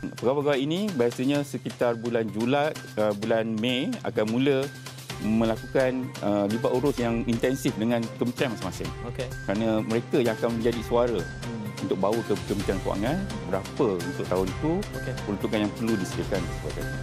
Pegawai-pegawai ini biasanya sekitar bulan Julai, uh, bulan Mei akan mula melakukan uh, libat urus yang intensif dengan kementerian masing-masing. Okey. Kerana mereka yang akan menjadi suara hmm. untuk bawa ke kementerian kewangan berapa untuk tahun itu, okay. peruntukan yang perlu disediakan sebagainya.